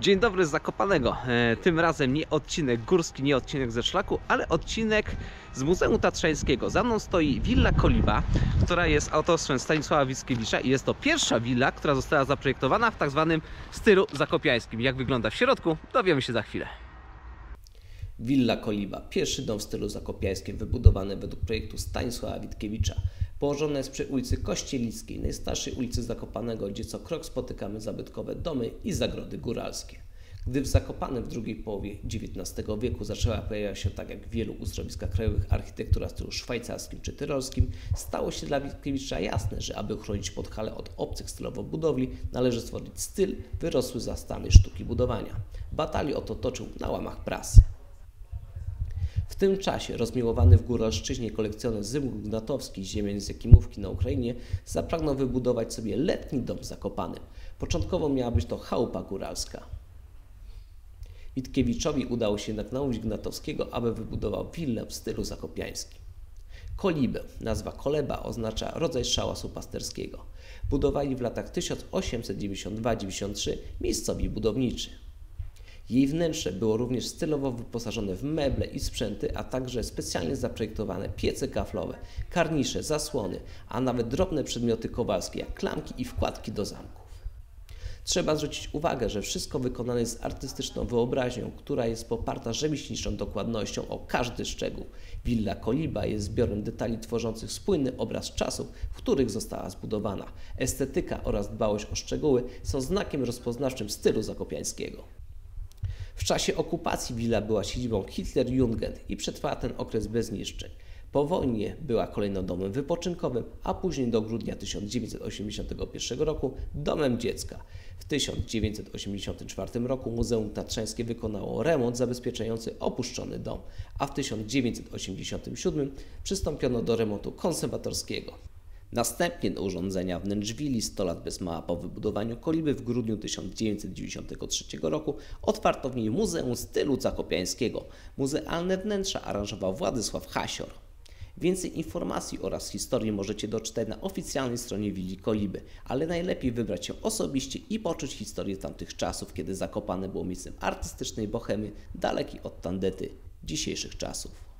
Dzień dobry z Zakopanego. E, Tym razem nie odcinek górski, nie odcinek ze szlaku, ale odcinek z Muzeum Tatrzańskiego. Za mną stoi Willa Koliba, która jest autorstwem Stanisława Wickiewicza i jest to pierwsza willa, która została zaprojektowana w tak zwanym stylu zakopiańskim. Jak wygląda w środku, dowiemy się za chwilę. Willa Koliba, pierwszy dom w stylu zakopiańskim, wybudowany według projektu Stanisława Witkiewicza. Położone jest przy ulicy Kościelickiej, najstarszej ulicy Zakopanego, gdzie co krok spotykamy zabytkowe domy i zagrody góralskie. Gdy w Zakopanem w drugiej połowie XIX wieku zaczęła pojawiać się, tak jak w wielu uzdrowiskach krajowych, architektura w stylu szwajcarskim czy tyrolskim, stało się dla Witkiewicza jasne, że aby uchronić Podhale od obcych stylowo budowli, należy stworzyć styl wyrosły za stanej sztuki budowania. Batali o to toczył na łamach prasy. W tym czasie rozmiłowany w Góralszczyźnie kolekcjoner Zygmunt Gnatowski, ziemień z Jakimówki na Ukrainie, zapragnął wybudować sobie letni dom w Zakopanem. Początkowo miała być to chałupa góralska. Witkiewiczowi udało się jednak namówić Gnatowskiego, aby wybudował willę w stylu zakopiańskim. Kolibę, nazwa koleba, oznacza rodzaj szałasu pasterskiego. Budowali w latach 1892-93 miejscowi budowniczy. Jej wnętrze było również stylowo wyposażone w meble i sprzęty, a także specjalnie zaprojektowane piece kaflowe, karnisze, zasłony, a nawet drobne przedmioty kowalskie jak klamki i wkładki do zamków. Trzeba zwrócić uwagę, że wszystko wykonane jest artystyczną wyobraźnią, która jest poparta rzemieślniczą dokładnością o każdy szczegół. Willa Koliba jest zbiorem detali tworzących spójny obraz czasów, w których została zbudowana. Estetyka oraz dbałość o szczegóły są znakiem rozpoznawczym stylu zakopiańskiego. W czasie okupacji willa była siedzibą Hitler-Jugend i przetrwała ten okres bez niszczeń. Po wojnie była kolejno domem wypoczynkowym, a później do grudnia 1981 roku domem dziecka. W 1984 roku Muzeum Tatrzańskie wykonało remont zabezpieczający opuszczony dom, a w 1987 przystąpiono do remontu konserwatorskiego. Następnie do urządzenia wnętrz willi 100 lat bez mała po wybudowaniu koliby w grudniu 1993 roku otwarto w niej Muzeum Stylu Zakopiańskiego. Muzealne wnętrza aranżował Władysław Hasior. Więcej informacji oraz historii możecie doczytać na oficjalnej stronie Willi Koliby, ale najlepiej wybrać się osobiście i poczuć historię tamtych czasów, kiedy Zakopane było miejscem artystycznej bohemy, dalekiej od tandety dzisiejszych czasów.